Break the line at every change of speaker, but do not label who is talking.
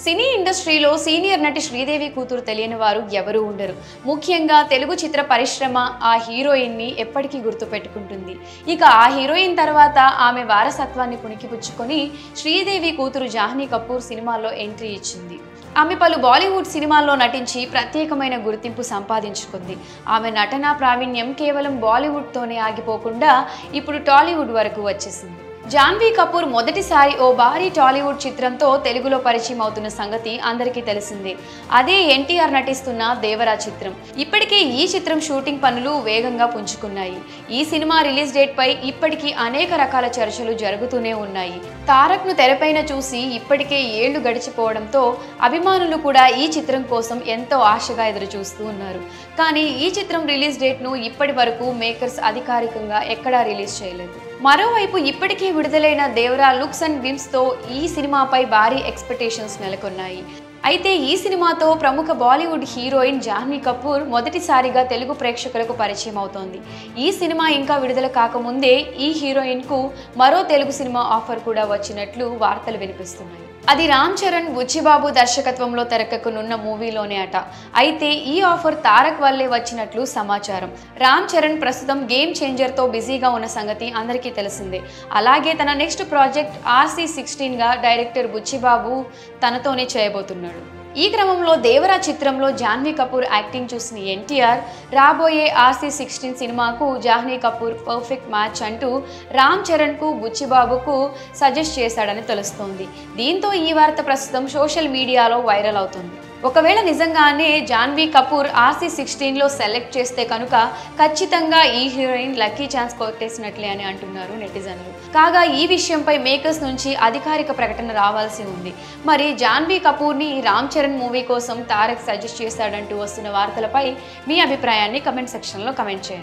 సినీ ఇండస్ట్రీలో సీనియర్ నటి శ్రీదేవి కూతురు తెలియని వారు ఎవరూ ఉండరు. ముఖ్యంగా తెలుగు చిత్ర పరిశ్రమ ఆ హీరోయిన్ని ఎప్పటికీ గుర్తుపెట్టుకుంటుంది. ఇక ఆ హీరోయిన్ తర్వాత ఆమె వారసత్వాన్ని పుణికిపుచ్చుకొని శ్రీదేవి కూతురు జాహ్నీ కపూర్ సినిమాల్లో ఎంట్రీ ఇచ్చింది. ఆమె పలు బాలీవుడ్ సినిమాల్లో నటించి ప్రత్యేకమైన గుర్తింపు సంపాదించుకుంది. ఆమె నటనా ప్రావీణ్యం కేవలం బాలీవుడ్తోనే ఆగిపోకుండా ఇప్పుడు టాలీవుడ్ వరకు వచ్చేసింది. జాన్వీ కపూర్ మొదటిసారి ఓ భారీ టాలీవుడ్ చిత్రంతో తెలుగులో పరిచయం అవుతున్న సంగతి అందరికీ తెలిసిందే. అదే ఎన్టీఆర్ నటిస్తున్న దేవరా చిత్రం. ఇప్పటికే ఈ చిత్రం షూటింగ్ పనులు వేగంగా పుంజుకున్నాయి. ఈ సినిమా రిలీజ్ డేట్ పై ఇప్పటికీ అనేక రకాల చర్చలు జరుగుతూనే ఉన్నాయి. తారక్ను తెరపైన చూసి ఇప్పటికే ఏళ్ళు గడిచిపోవడంతో అభిమానులు కూడా ఈ చిత్రం కోసం ఎంతో ఆశగా ఎదురు చూస్తూ ఉన్నారు. కానీ ఈ చిత్రం రిలీజ్ డేట్ను ఇప్పటి వరకు మేకర్స్ అధికారికంగా ఎక్కడా రిలీజ్ చేయలేదు. మరోవైపు ఇప్పటికే విడుదలైన దేవరా లుక్స్ అండ్ విమ్స్తో ఈ సినిమాపై భారీ ఎక్స్పెక్టేషన్స్ నెలకొన్నాయి. అయితే ఈ సినిమాతో ప్రముఖ బాలీవుడ్ హీరోయిన్ జాహ్నవి కపూర్ మొదటిసారిగా తెలుగు ప్రేక్షకులకు పరిచయం అవుతోంది. ఈ సినిమా ఇంకా విడుదల కాకముందే ఈ హీరోయిన్కు మరో తెలుగు సినిమా ఆఫర్ కూడా వచ్చినట్లు వార్తలు వినిపిస్తున్నాయి. అది రామ్ చరణ్ బుచ్చిబాబు దర్శకత్వంలో తెరకెక్కనున్న మూవీలోనే అట. అయితే ఈ ఆఫర్ తారక్ వల్లే వచ్చినట్లు సమాచారం. రామ్ చరణ్ ప్రస్తుతం గేమ్ చేంజర్తో బిజీగా ఉన్న సంగతి అందరికీ తెలిసిందే. అలాగే తన నెక్స్ట్ ప్రాజెక్ట్ ఆర్సీ సిక్స్టీన్గా డైరెక్టర్ బుచ్చిబాబు తనతోనే చేయబోతున్నాడు. ఈ క్రమంలో దేవరా చిత్రంలో జాహ్నవి కపూర్ యాక్టింగ్ చూసిన ఎన్టీఆర్ రాబోయే ఆర్సీ సిక్స్టీన్ సినిమాకు జాహ్నవి కపూర్ పర్ఫెక్ట్ మ్యాచ్ అంటూ రామ్ చరణ్కు బుచ్చిబాబుకు సజెస్ట్ చేశాడని తెలుస్తోంది. దీంతో ఈ వార్త ప్రస్తుతం సోషల్ మీడియాలో వైరల్ అవుతుంది. ఒకవేళ నిజంగానే జాన్వీ కపూర్ ఆర్సీ సిక్స్టీన్లో సెలెక్ట్ చేస్తే కనుక ఖచ్చితంగా ఈ హీరోయిన్ లక్కీ ఛాన్స్ కొట్టేసినట్లే అని అంటున్నారు నెటిజన్లు. కాగా ఈ విషయంపై మేకర్స్ నుంచి అధికారిక ప్రకటన రావాల్సి ఉంది. మరి జాన్వీ కపూర్ని రామ్ చరణ్ మూవీ కోసం తారక్ సజెస్ట్ చేశాడంటూ వస్తున్న వార్తలపై మీ అభిప్రాయాన్ని కమెంట్ సెక్షన్లో కమెంట్ చేయండి.